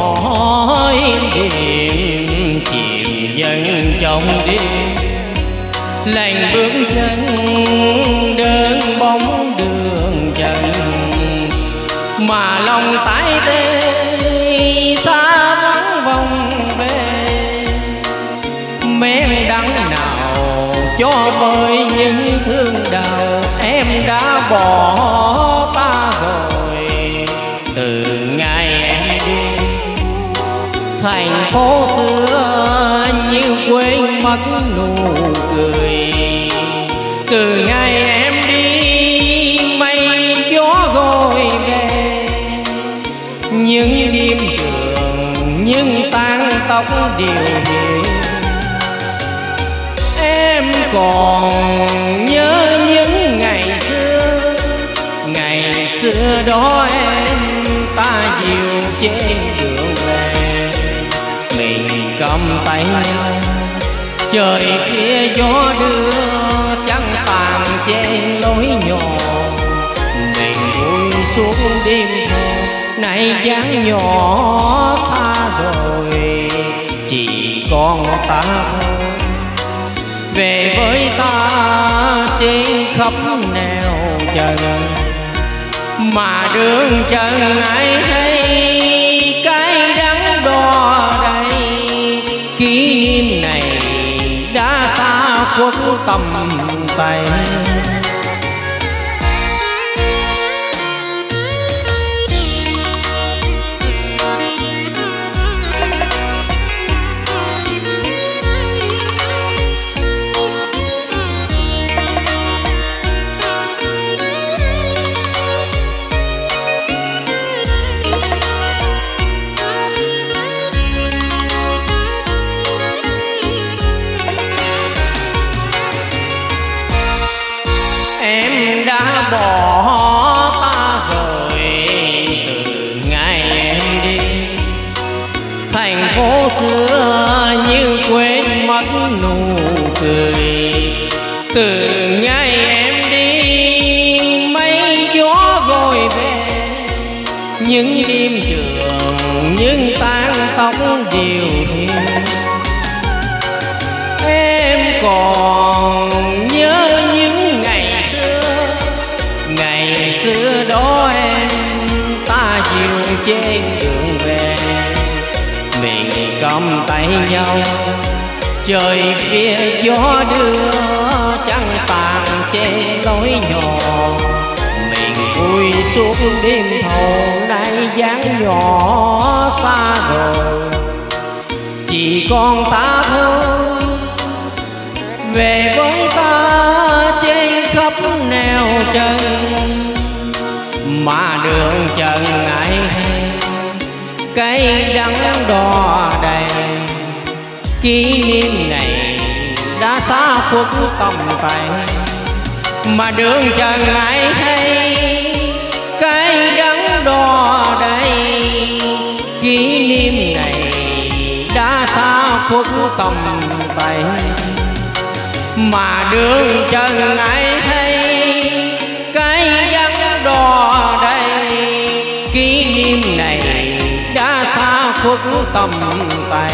khói điện chìm dần trong đêm. Lành bước chân đơn bóng đường trần, mà lòng tái tê xa vắng vòng về. Men đắng nào cho vơi những thương đau em đã bỏ thành phố xưa như quên mất nụ cười. Từ ngày em đi mây gió gôi về. Những đêm trường những tan tóc điều hiền em còn nhớ những ngày xưa ngày xưa đó em bay trời kia gió đưa trăng tàn trên lối nhỏ mình vui xuống đêm nay dáng nhỏ xa rồi. Chỉ còn ta thôi. Về với ta trên khắp nẻo trần, mà đường trần ai xa khuất tầm tay. Đã bỏ ta rồi từ ngày em đi. Thành phố xưa như quên mất nụ cười. Từ ngày em đi mây gió gọi về. Những đêm trường, những tan tóc điều hiu em còn xưa đó em ta dìu trên đường về. Mình cầm tay nhau, trời phía gió đưa, trăng tàn trên lối nhỏ mình vui suốt đêm thâu nay dáng nhỏ xa rồi. Chỉ còn ta thôi, về với ta trên khắp nẻo trời. Cây đắng đỏ đầy. Kỷ niệm này đã xa khuất tầm tay mà đường chân ai hay cây đắng đỏ đầy. Kỷ niệm này đã xa khuất tầm tay mà đường chân ai hay សុខតំតែ